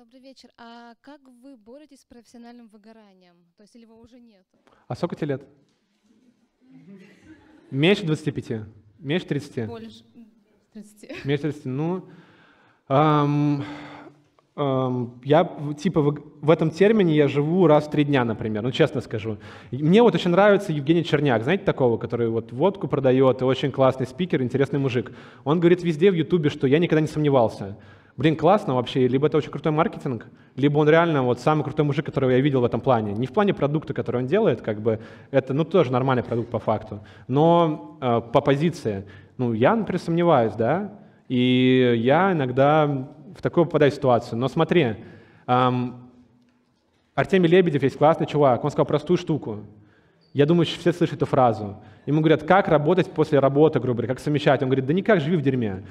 Добрый вечер. А как вы боретесь с профессиональным выгоранием? То есть или его уже нет? А сколько тебе лет? Меньше 25? Меньше 30? Больше 30. Меньше 30. Ну, эм, эм, я типа в, в этом термине я живу раз в три дня, например, ну честно скажу. Мне вот очень нравится Евгений Черняк, знаете такого, который вот водку продает, и очень классный спикер, интересный мужик. Он говорит везде в Ютубе, что я никогда не сомневался. Блин, классно вообще, либо это очень крутой маркетинг, либо он реально вот самый крутой мужик, которого я видел в этом плане. Не в плане продукта, который он делает, как бы это, ну, тоже нормальный продукт по факту, но э, по позиции. Ну, я, например, сомневаюсь, да, и я иногда в такую попадаю ситуацию. Но смотри, эм, Артемий Лебедев есть классный чувак, он сказал простую штуку. Я думаю, что все слышат эту фразу. Ему говорят, как работать после работы, грубо говоря, как совмещать. Он говорит, да никак, живи в дерьме.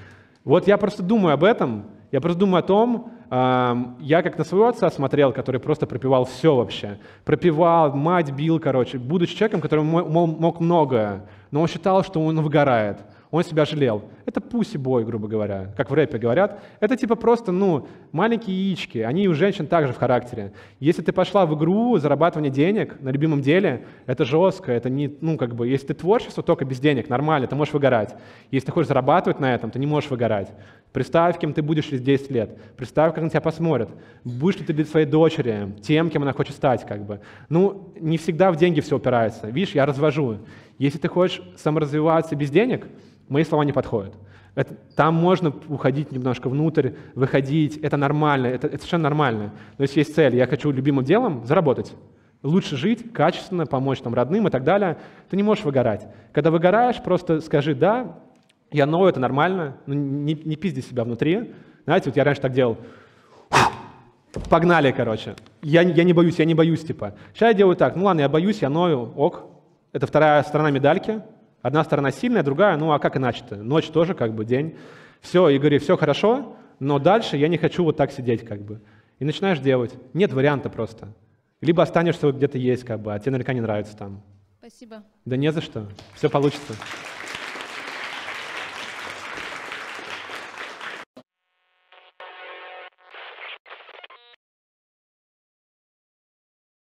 Вот я просто думаю об этом, я просто думаю о том, я как на своего отца смотрел, который просто пропивал все вообще. Пропивал, мать бил, короче, будучи человеком, который мо- мо- мог многое, но он считал, что он выгорает, он себя жалел. Это пуси бой, грубо говоря, как в рэпе говорят. Это типа просто, ну, маленькие яички, они у женщин также в характере. Если ты пошла в игру зарабатывание денег на любимом деле, это жестко, это не, ну, как бы, если ты творчество только без денег, нормально, ты можешь выгорать. Если ты хочешь зарабатывать на этом, ты не можешь выгорать. Представь, кем ты будешь через 10 лет. Представь, как на тебя посмотрят. Будешь ли ты для своей дочери тем, кем она хочет стать, как бы. Ну, не всегда в деньги все упирается. Видишь, я развожу. Если ты хочешь саморазвиваться без денег, мои слова не подходят. Это, там можно уходить немножко внутрь, выходить, это нормально, это, это совершенно нормально. Но если есть цель, я хочу любимым делом заработать, лучше жить, качественно, помочь там родным и так далее, ты не можешь выгорать. Когда выгораешь, просто скажи «да», я новый, это нормально, ну, не, не пизди себя внутри. Знаете, вот я раньше так делал, погнали, короче. Я, я не боюсь, я не боюсь, типа. Сейчас я делаю так, ну ладно, я боюсь, я ною, ок. Это вторая сторона медальки. Одна сторона сильная, другая, ну а как иначе-то? Ночь тоже как бы, день. Все, Игорь, все хорошо, но дальше я не хочу вот так сидеть как бы. И начинаешь делать. Нет варианта просто. Либо останешься вот где-то есть, как бы, а тебе наверняка не нравится там. Спасибо. Да не за что. Все получится.